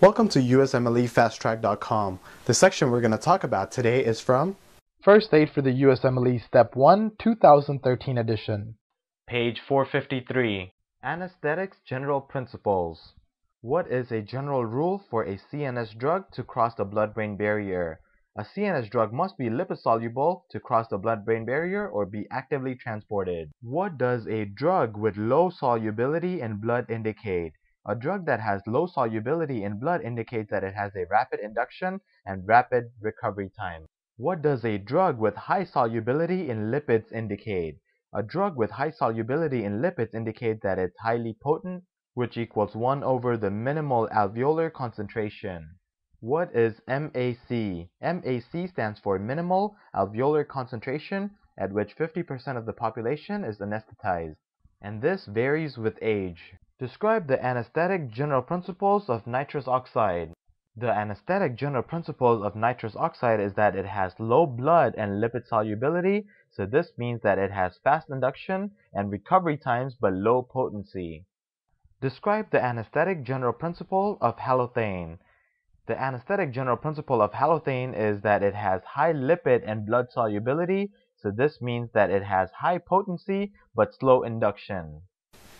Welcome to USMLEFasttrack.com. The section we're going to talk about today is from First Aid for the USMLE Step 1 2013 edition. Page 453. Anesthetics General Principles. What is a general rule for a CNS drug to cross the blood-brain barrier? A CNS drug must be lipid-soluble to cross the blood-brain barrier or be actively transported. What does a drug with low solubility in blood indicate? A drug that has low solubility in blood indicates that it has a rapid induction and rapid recovery time. What does a drug with high solubility in lipids indicate? A drug with high solubility in lipids indicates that it's highly potent, which equals 1 over the minimal alveolar concentration. What is MAC? MAC stands for minimal alveolar concentration, at which 50% of the population is anesthetized, and this varies with age. Describe the anesthetic general principles of nitrous oxide. The anesthetic general principles of nitrous oxide is that it has low blood and lipid solubility, so this means that it has fast induction and recovery times but low potency. Describe the anesthetic general principle of halothane. The anesthetic general principle of halothane is that it has high lipid and blood solubility, so this means that it has high potency but slow induction.